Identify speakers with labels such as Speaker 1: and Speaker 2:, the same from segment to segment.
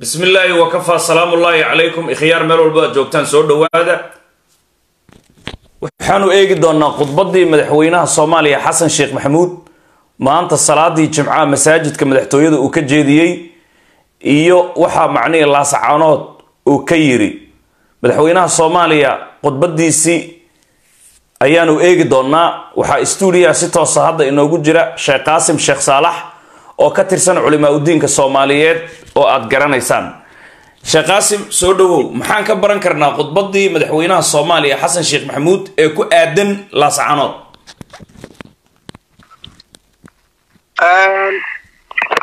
Speaker 1: bismi illaahi wakafaa salaamu ullaahi calaykum ikhyaar meel walba aad joogtaan soo dhowaada. Waxaanu eegi doonaa khudbaddii madaxweynaha soomaaliya xasan sheekh maxamuud. Maanta salaadii jimcaha masaajidka madaxtooyada uu ka jeediyey iyo waxaa macnihii laasacaanood uu ka yiri. Madaxweynaha soomaaliya khudbadiisii ayaanu eegi doonaa waxaa stuudiyaha si toosa hadda inoogu jira sheekh qaasim sheekh saalax oo ka tirsan culimaa udiinka soomaaliyeed oo aada garanaysaan. Sheekh qaasim soo dhawow maxaan ka baran karnaa khudbadii madaxweynaha soomaaliya xasan sheekh maxamuud ee ku aadan laascaanood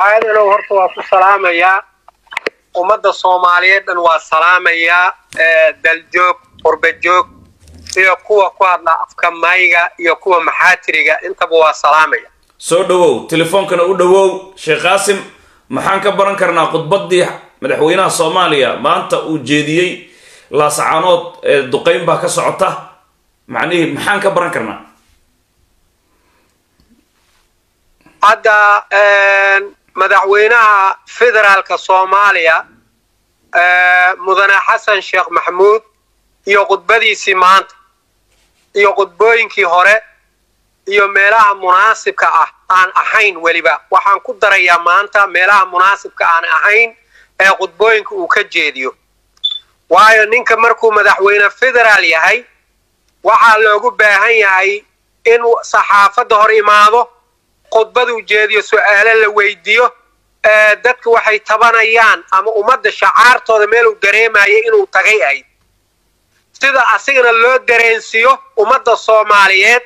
Speaker 2: aadanow horta waa ku salaamayaa ummadda soomaaliyeed dhan waa salaamayaa daljoog qurbajoog iyo kuwa ku hadla afka mayga iyo kuwa maxaatiriga. Intaba waa salaamaya
Speaker 1: soo dhawow telefoonkana u dhawow sheekh qaasim maxaan ka baran karnaa khudbadii madaxweynaha soomaaliya maanta uu jeediyey laasacaanood ee duqeyn baa ka socota. Macnihii maxaan ka baran karnaa?
Speaker 2: Hadda madaxweynaha federaalka soomaaliya mudane xasan sheekh maxamuud iyo khudbadiisii maanta iyo khudbooyinkii hore iyo meelaha munaasibka ah aan ahayn weliba. Waxaan ku darayaa maanta meelaha munaasibka aan ahayn ee khudbooyinka uu ka jeediyo. Waayo ninka markuu madaxweyne federaal yahay waxaa loogu baahan yahay inuu saxaafadda hor imaado khudbaduu jeediyo su'aalo la weydiiyo dadka waxay tabanayaan ama ummadda shacaartooda meeluu dareemayo inuu tagay ahayd sida asigana loo dareensiiyo ummadda soomaaliyeed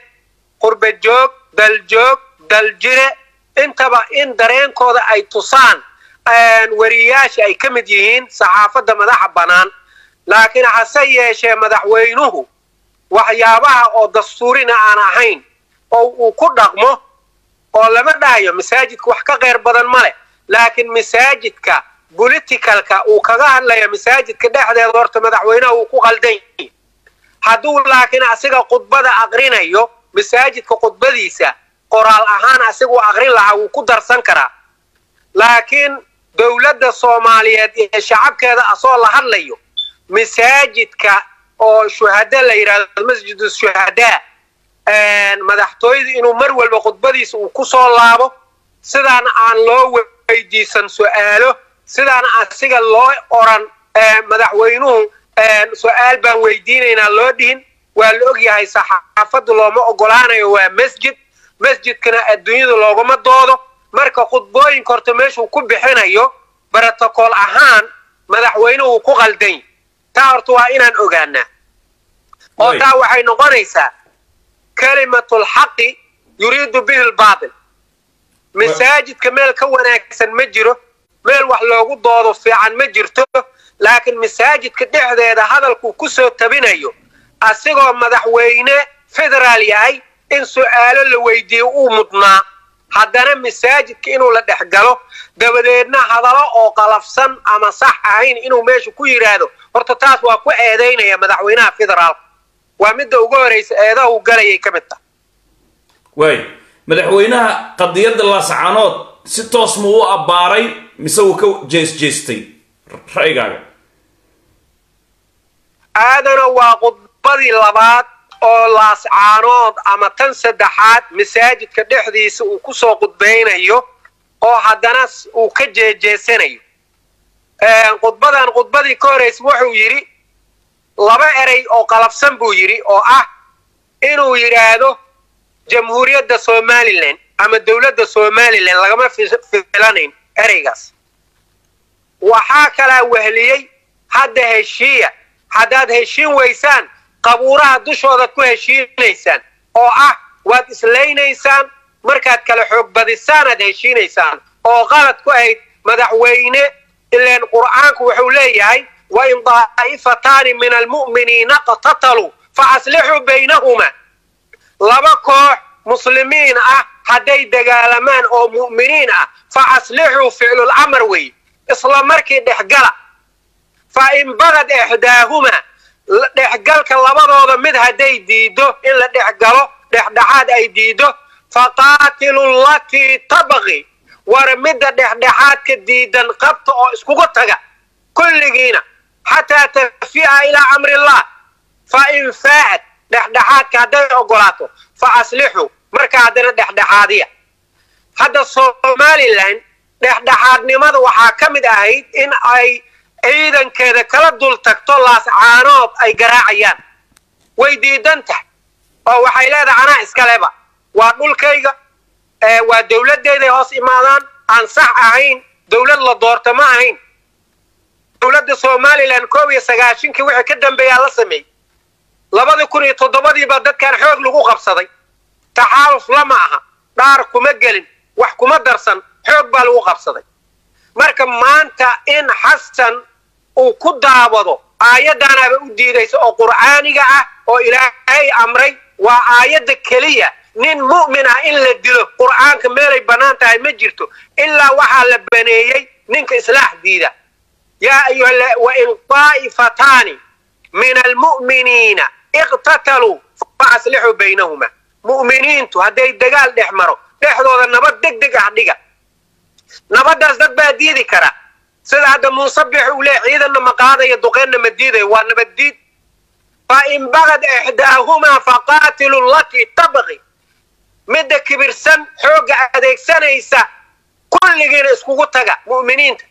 Speaker 2: qurbajoog daljoog daljire intaba in dareenkooda ay tusaan wariyayaasha ay ka mid yihiin saxaafadda madaxa bannaan laakiin hase yeeshee madaxweynuhu waxyaabaha oo dastuurina aan ahayn oo uu ku dhaqmo oo lama dhahayo masaajidka wax ka qeyr badan ma leh. Laakiin masaajidka politicalka uu kaga hadlaya masaajidka dhexdeeda horta madaxweynaha uu ku qaldan yahi hadduu laakiin asiga khudbada aqrinayo masaajidka khudbadiisa qoraal ahaan asiga uu aqrin lahaa wuu ku darsan karaa. Laakiin dowladda soomaaliyeed ee shacabkeeda asoo la hadlayo masaajidka oo shuhada la yidhahdo masjidu shuhadaa madaxtooyadu inuu mar walba khudbadiisa uu ku soo laabo sidaana aan loo weydiisan su'aalo sidaana asiga loo oran madaxweynuhu su'aal baan weydiinaynaa loo dhihin waa la ogyahay saxaafadda looma ogolaanayo waa masjid. Masjidkana adduunyada loogama doodo. Marka khudbooyinka horta meeshuu ku bixinayo brotocool ahaan madaxweynuhu ku qaldan taa horta waa inaan ogaanaa. Oo taa waxay noqonaysaa kalimatulxaqi yuriidu bihi lbaatil. Masaajidka meel ka wanaagsan ma jiro meel wax loogu doodo fiican ma jirto laakiin masaajidka dhexdeeda hadalkuu ku soo tabinayo asigoo madaxweyne federaal yahay in su'aalo la weydiiyo uu mudnaa. Haddana masaajidka inuu la dhex galo dabadeedna hadalo oo qalafsan ama sax ahayn inuu meesha ku yidhaahdo horta taas waa ku eedaynaya madaxweynaha federaalka waa midda ugu horaysa eedaha uu galayay ka mid taha
Speaker 1: waay madaxweynaha qadiyadda laasacaanood si toos muu u abbaaray mise uu ka jeesjeestay? Ra'yigaaga.
Speaker 2: Aadana waa khudbadii labaad oo laascaanood ama tan saddexaad masaajidka dhexdiisa uu ku soo khudbaynayo oo haddana uu ka jeejeesanayo. Khudbadan khudbadii ka horaysa wuxuu yidhi laba erey oo qalabsan buu yidhi oo ah inuu yidhaahdo jamhuuriyadda somalilan ama dowladda somalilan lagama filanayn ereygaas. Waxaa kalaa wehliyey hadda heshiiya haddaad heshiin weysaan qabuuraha dushoodaad ku heshiinaysaan oo ah waad islaynaysaan markaad kala xoog badisaanaad heshiinaysaan oo qalad ku ahayd madaxweyne ileen qur'aanku wuxuu leeyahay wain daa'ifataani min almu'miniina qatataluu fa aslixuu baynahuma. Laba koox muslimiin ah hadday dagaalamaan oo mu'miniin ah fa aslixuu ficlul amar wey isla markii dhexgala fa in bagad ixdaahuma dhexgalka labadooda mid hadday diido in la dhexgalo dhexdhexaad ay diido faqaatilu latii tabqi war midda dhexdhexaadka diidan qabta oo iskugu taga kulligiina xataa tafi'a ilaa amrillah. Fa in faa'at dhexdhexaadka hadday ogolaato fa aslixuu marka haddana dhexdhexaadiya. Hadda somalilan dhexdhexaadnimada waxaa ka mid ahayd in ay ciidankeeda kala dul tagto laascaanood ay garaacayaan. Way diidan tahay oo waxay leedahay anaa iskaleba waa dhulkayga waa dowladdeeday hoos imaadaan. Aan sax ahayn dowlad la doorta ma ahayn. Dowladda somalilan koob iyo sagaashankii wixii ka dambeeyaa la sameeyey. Labadii kun iyo toddobadiiba dadkan xoog lagu qabsaday. Taxaaluf lama aha. Dhaar kuma gelin. Wax kuma darsan. Xoog baa lagu qabsaday. Marka maanta in xasan uu ku daawado aayaddaanaaba u diidaysa oo qur'aaniga ah oo ilaahay amray waa aayadda keliya. Nin mu'min ah in la dilo qur'aanka meelay bannaan tahay ma jirto ilaa waxaa la baneeyey ninka islaax diida. Yaa ayuha wain taa'ifataani min almu'miniina iqtataluu fa aslixuu baynahuma. Mu'miniintu hadday dagaal dhex maro dhexdooda nabad deg deg ah dhiga. Nabaddaas dad baa diidi kara sida hadda muusabix uu leey ciidanna ma qaadaya duqeenna ma diidayo waa nabaddiid fa in bagad ixdaahumaa faqaatilu latii tabqi. Midda kibirsan xoogga adeegsanaysa kulligiina iskugu taga mu'miniinta.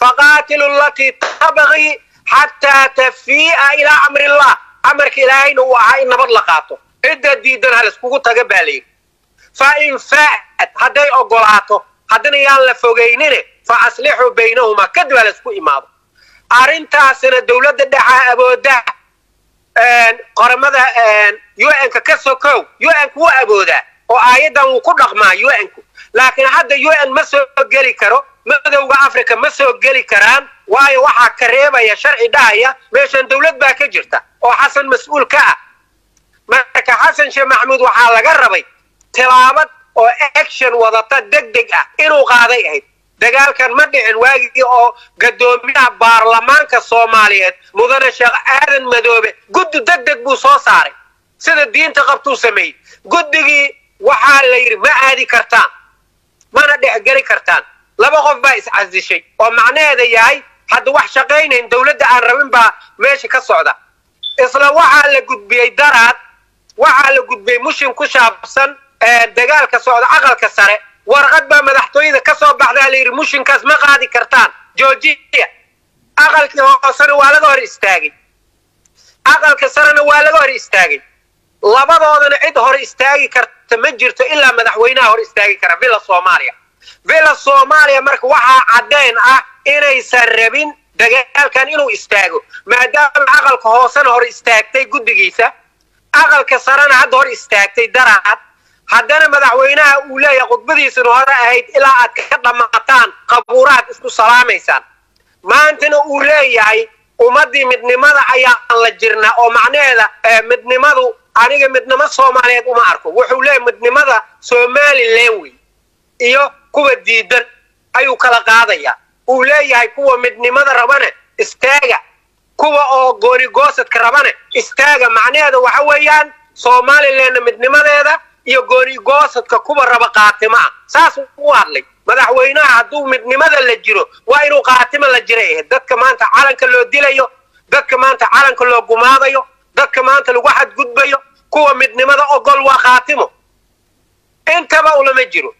Speaker 2: Faqaatilu latii tabqi xataa tafii'a ilaa amrillah. Amarka ilaahayna uu ahaa in nabad la qaato. Cidda diidan ha laiskugu taga baa layidhi fa in faa'at hadday ogolaato haddana yaan la fogaynine fa aslixuu baynahumaa kadib ha la isku imaado. Arrintaasina dowladda dhexaa aboodaa qoramada un-ka ka sokow wuu aboodaa oo aayaddan wuu ku dhaqmaa un-ku laakiin hadda un ma soo geli karo madowga africa ma soo geli karaan waayo waxaa ka reebaya sharci dhahaya meeshan dowlad baa ka jirta oo xasan mas'uul ka ah. Marka xasan sheekh maxamuud waxaa laga rabay tilaabad oo action wadata deg deg ah inuu qaaday ahayd. Dagaalkan ma dhicin waagii oo gadoomiyaha baarlamaanka soomaaliyeed mudane sheekh aadan madoobe guddi deg deg buu soo saaray. Sida diinta qabtuu sameeyey. Guddigii waxaa la yidhi ma aadi kartaan mana dhexgeli kartaan. Laba qof baa iscasishay oo macnaheeda yahay hadda wax shaqaynayn dowladda aan rabin baa meesha ka socda. Isla waxaa la gudbiyey daraad waxaa la gudbiyey mushin ku shaabsan dagaalka socda aqalka sare warqad baa madaxtooyada ka soo baxdaa la yidhi mushinkaas ma qaadi kartaan georgiya aqalkii hoosena waa laga hor istaagay. Aqalka sarena waa laga hor istaagay. Labadoodana cid hor istaagi karta ma jirto ilaa madaxweynaha hor istaagi kara villa soomaaliya villa soomaaliya marka waxaa caddayn ah inaysan rabin dagaalkan inuu istaago maadaama aqalka hoosena hor istaagtay guddigiisa. Aqalka sarena hadda hor istaagtay daraad haddana madaxweynaha uu leeyahay khudbadiisuna hore ahayd ilaa aad ka dhammaataan qabuuraad isku salaamaysaan. Maantana uu leeyahay ummaddii midnimada ayaan la jirnaa oo macnaheeda midnimadu aniga midnimo soomaaliyeed uma arko. Wuxuu leeyahay midnimada somalilan wey iyo kuwa diidan ayuu kala qaadayaa uu leeyahay kuwa midnimada rabane istaaga kuwa oo goonigoosadka rabane istaaga. Macnaheeda waxa weeyaan somalilanna midnimadeeda iyo goonigoosadka kuwa raba qaatimo ah. Saas u hadlay. Madaxweynaha hadduu midnimada la jiro waa inuu qaatimo la jiray. Ahayd dadka maanta calanka loo dilayo dadka maanta calanka loo gumaadayo dadka maanta lagu xadgudbayo kuwa midnimada ogol waa qaatimo. Intaba ulama jiro.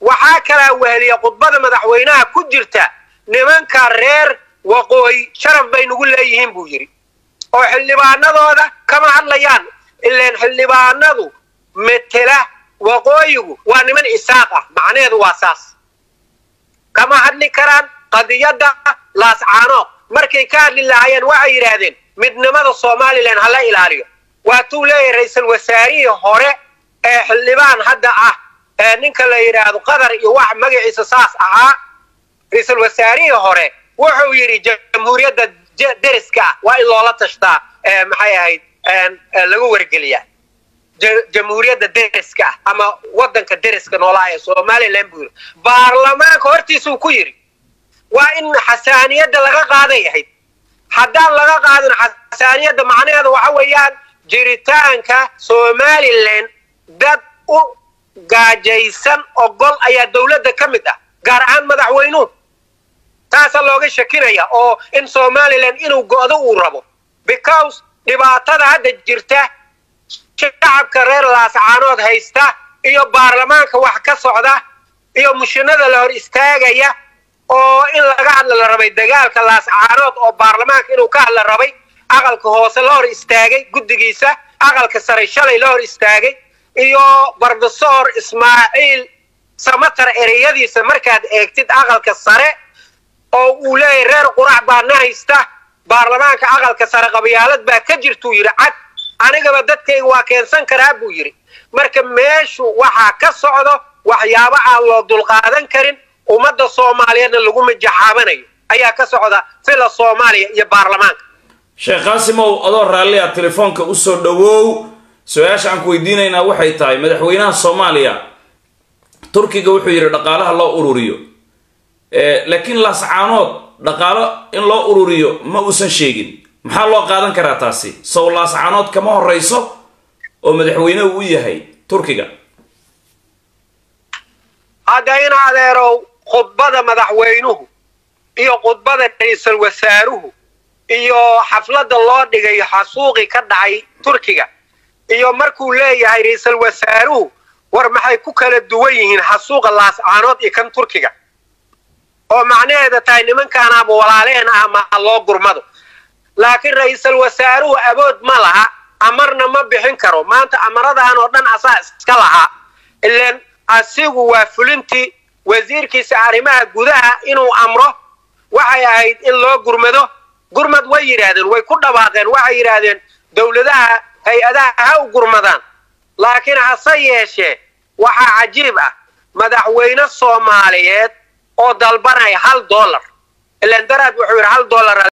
Speaker 2: Waxaa kalaa weheliya khudbada madaxweynaha ku jirta nimanka reer waqooyi sharaf bay nagu leeyihiin buu yidhi. Oo xildhibaanadooda kama hadlayaan. Ilaan xildhibaanadu metela waqooyigu waa niman isaaq ah. Macnaheedu waa saas. Kama hadli karaan qadiyadda laascaanood markay ka hadli lahaayeen waxay yidhaahdeen midnimada somalilan hala ilaaliyo. Waatuu leeyahay ra'iisul wasaarihii hore ee xildhibaan hadda ah ee ninka la yidhaahdo qatar iyo wax magaciisa saas ahaa ra'iisul wasaarihii hore wuxuu yidhi jamhuuriyadda deriska ah waa in loola tashtaa maxay ahayd lagu wargeliyaa jamhuuriyadda deriska ama wadanka deriska noolaha ee somalilan buu yidhi. Baarlamaanka hortiisuu ku yidhi waa in xasaaniyadda laga qaaday ahayd haddaan laga qaadin xasaaniyadda macnaheeda waxa weeyaan jiritaanka somalilan dad u gaajaysan ogol ayaa dowladda ka mid ah gaar ahaan madaxweynuhu. Taasaa looga shakinaya oo in somalilan inuu go'do uu rabo. Because dhibaatada hadda jirta shacabka reer laascaanood haysta iyo baarlamaanka wax ka socda iyo mushinada la hor istaagaya oo in laga hadla la rabay dagaalka laascaanood oo baarlamaanka inuu ka hadla rabay aqalka hoose la hor istaagay guddigiisa aqalka sare shalay la hor istaagay iyo brofesor ismaaciil samatar ereyadiisa markaad eegtid aqalka sare oo uu leeyahay reer qurac baa na haysta baarlamaanka aqalka sare qabyaalad baa ka jirtuu yidhi cad anigaba dadkayga waa keensan karaa buu yidhi. Marka meeshu waxaa ka socdo waxyaabo aan loo dulqaadan karin ummadda soomaaliyeedna lagu majaxaabanayo ayaa ka socda fila soomaaliya iyo baarlamaanka.
Speaker 1: Sheekh qaasimow adoo raalli ah telefoonka u soo dhowow su'aasha aan ku weydiinaynaa waxay tahay madaxweynaha soomaaliya turkiga wuxuu yidhi dhaqaalaha loo ururiyo. Laakiin laascaanood dhaqaalo in loo ururiyo ma uusan sheegin maxaa loo qaadan karaa taasi? Sow laascaanood kama horeyso oo madaxweynehu u yahay turkiga.
Speaker 2: Hadda in adeerow khudbada madaxweynuhu iyo khudbada ra'iisul wasaaruhu iyo xafladda loo dhigay xasuuqi ka dhacay turkiga iyo markuu leeyahay ra'iisul wasaaruhu war maxay ku kala duwan yihiin xasuuqa laascaanood iyo kan turkiga? Oo macnaheeda tahay nimankaanaaba walaaleen ah ma loo gurmado laakiin ra'iisul wasaaruhu abood ma laha amarna ma bixin karo. Maanta amaradahan oo dhan asaa iska lahaa ilaan asigu waa fulintii wasiirkiisa arrimaha gudaha inuu amro. Waxay ahayd in loo gurmado. Gurmad way yidhaahdeen way ku dhawaaqeen. Waxay yidhaahdeen dowladaha hay'adaha ha u gurmadaan. Laakiin hase yeeshee waxaa cajiib ah. Madaxweyne soomaaliyeed oo dalbanaya hal dollar. Ilaan daraad wuxuu yidhi hal dollar